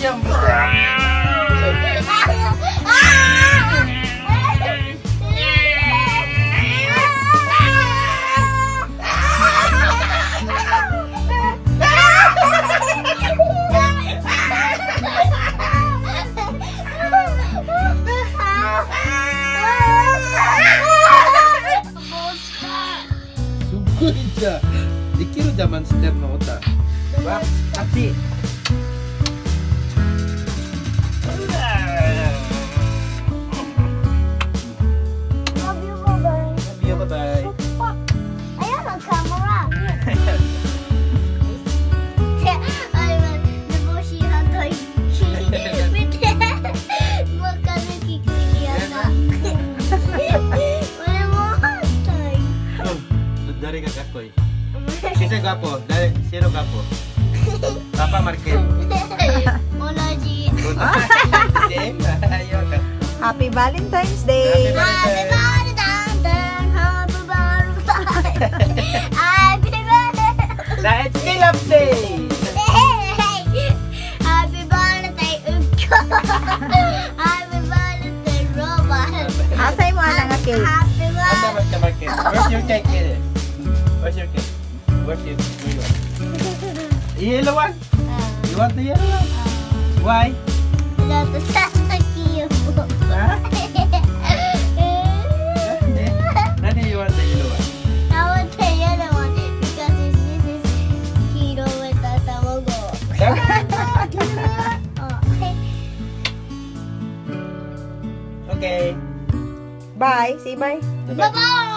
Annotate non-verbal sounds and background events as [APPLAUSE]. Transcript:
jam gitu. Sungguh, Ija. Dikira zaman Sterno Otak. Bang, tapi Gapo? Sino Gapo? [LAUGHS] Papa Marquez. [LAUGHS] Hola, [LAUGHS] Same. Happy Valentine's Day! Happy Valentine's Day! Happy Valentine's Day! Happy Valentine's Day! Na, Happy Valentine's Day! Happy Valentine's Day, Robert! Asay mo ang nga cake? Happy Valentine's Day! Where's your cake? Where's your cake? What is green one? yellow one? Uh, you want the yellow one? Uh, Why? Because the Sasaki. Huh? [LAUGHS] Nani, you want the yellow one? I want the yellow one because this is Hiro with the tamago. [LAUGHS] [LAUGHS] okay. Bye. See you. Bye. Bye-bye.